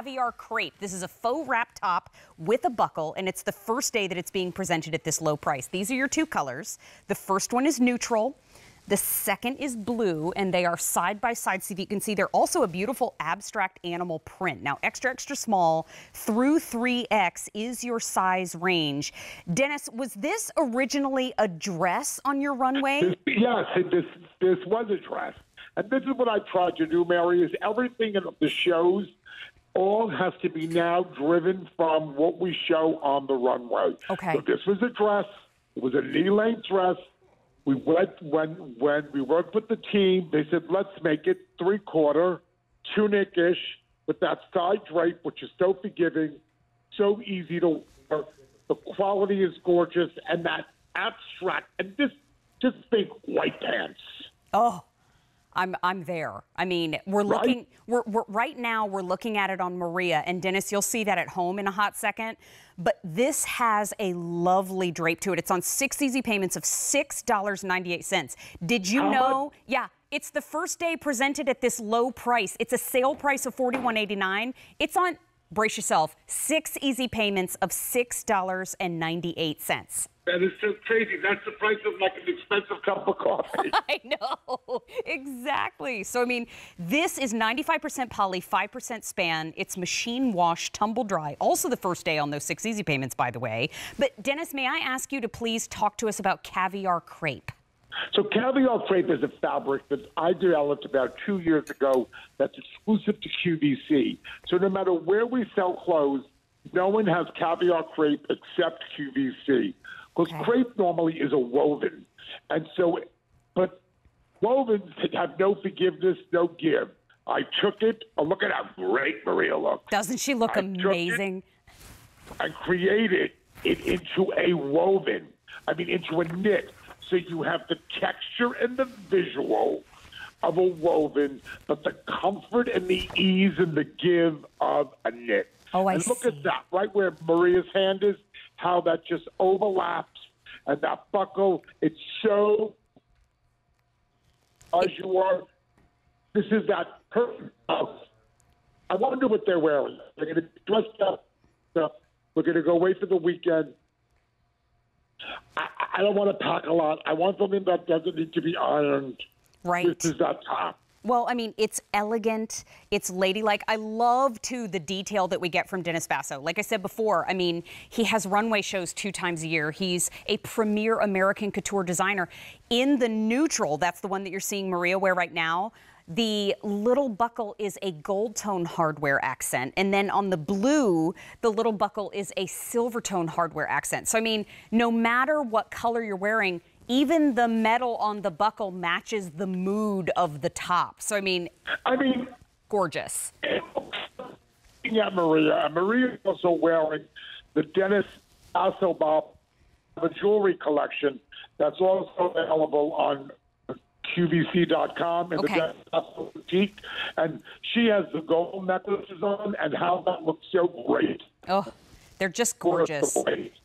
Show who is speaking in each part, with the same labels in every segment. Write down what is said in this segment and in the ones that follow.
Speaker 1: caviar crepe. This is a faux wrap top with a buckle, and it's the first day that it's being presented at this low price. These are your two colors. The first one is neutral. The second is blue, and they are side by side. So you can see they're also a beautiful abstract animal print. Now, extra, extra small through 3X is your size range. Dennis, was this originally a dress on your runway?
Speaker 2: Yes, this this was a dress. And this is what I tried to do, Mary, is everything in the shows all has to be now driven from what we show on the runway.
Speaker 1: Okay.
Speaker 2: So this was a dress. It was a knee-length dress. We went when when we worked with the team. They said, let's make it three-quarter, tunic-ish, with that side drape, which is so forgiving, so easy to wear. The quality is gorgeous, and that abstract and this just big white pants.
Speaker 1: Oh, I'm I'm there. I mean, we're
Speaker 2: Right?
Speaker 1: looking we're, we're right now we're looking at it on Maria and Dennis, you'll see that at home in a hot second, but this has a lovely drape to it. It's on 6 easy payments of $6.98. Did you
Speaker 2: How
Speaker 1: know? Yeah, it's the first day presented at this low price. It's a sale price of $41.89. It's on brace yourself, 6 easy payments of $6.98.
Speaker 2: That is so crazy. That's the price of like an expensive cup of coffee.
Speaker 1: I know, exactly. So, I mean, this is 95% poly, 5% span. It's machine wash, tumble dry. Also, the first day on those six easy payments, by the way. But, Dennis, may I ask you to please talk to us about caviar crepe?
Speaker 2: so caviar crepe is a fabric that I developed about two years ago that's exclusive to QVC. So no matter where we sell clothes, no one has caviar crepe except QVC. Because
Speaker 1: Okay.
Speaker 2: crepe normally is a woven. And so, but wovens have no forgiveness, no give. I took it. Oh, look at how great Maria looks.
Speaker 1: Doesn't she look
Speaker 2: I
Speaker 1: amazing?
Speaker 2: and created it into a woven. I mean, into a knit. So you have the texture and the visual of a woven, but the comfort and the ease and the give of a knit.
Speaker 1: Oh, I
Speaker 2: and look
Speaker 1: see.
Speaker 2: at that, right where Maria's hand is, how that just overlaps, and that buckle. It's so as you are. This is that perfect. I wonder what they're wearing. They're going to be dressed up. So we're going to go away for the weekend. I, I don't want to pack a lot. I want something that doesn't need to be ironed.
Speaker 1: Right.
Speaker 2: This is that top.
Speaker 1: Well, I mean, it's elegant, it's ladylike. I love too the detail that we get from Dennis Basso. Like I said before, I mean, he has runway shows two times a year. He's a premier American couture designer. In the neutral, that's the one that you're seeing Maria wear right now. The little buckle is a gold tone hardware accent. And then on the blue, the little buckle is a silver tone hardware accent. So, I mean, no matter what color you're wearing, even the metal on the buckle matches the mood of the top. So, I mean,
Speaker 2: I mean,
Speaker 1: gorgeous.
Speaker 2: at Maria, Maria is also wearing the Dennis Hasselbaum the jewelry collection that's also available on QVC.com and
Speaker 1: Okay.
Speaker 2: the Dennis boutique. And she has the gold necklaces on, and how that looks so great.
Speaker 1: Oh, they're just gorgeous.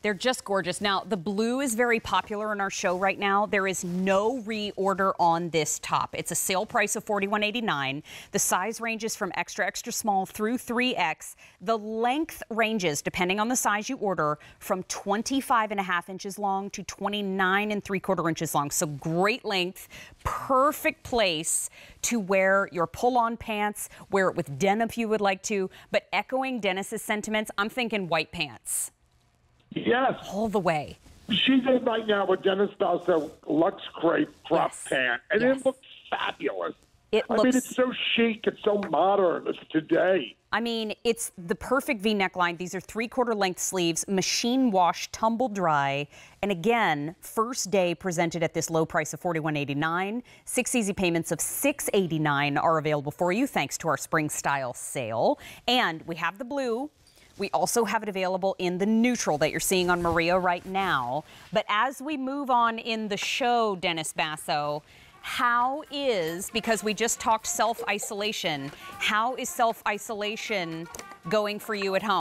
Speaker 1: They're just gorgeous. Now, the blue is very popular in our show right now. There is no reorder on this top. It's a sale price of $41.89. The size ranges from extra, extra small through 3X. The length ranges, depending on the size you order, from 25 and a half inches long to 29 and three quarter inches long. So great length, perfect place to wear your pull-on pants, wear it with denim if you would like to. But echoing Dennis's sentiments, I'm thinking white pants
Speaker 2: Yes.
Speaker 1: all the way.
Speaker 2: She's in right now with Dennis Basso Lux Crepe crop
Speaker 1: Yes.
Speaker 2: pant, and
Speaker 1: Yes.
Speaker 2: it looks fabulous.
Speaker 1: It
Speaker 2: I mean, it's so chic, it's so modern. It's today.
Speaker 1: I mean, it's the perfect V neckline. These are three quarter length sleeves, machine wash, tumble dry. And again, first day presented at this low price of $41.89. Six easy payments of $6.89 are available for you thanks to our spring style sale. And we have the blue. We also have it available in the neutral that you're seeing on Maria right now. But as we move on in the show, Dennis Basso, how is, because we just talked self isolation, how is self isolation going for you at home?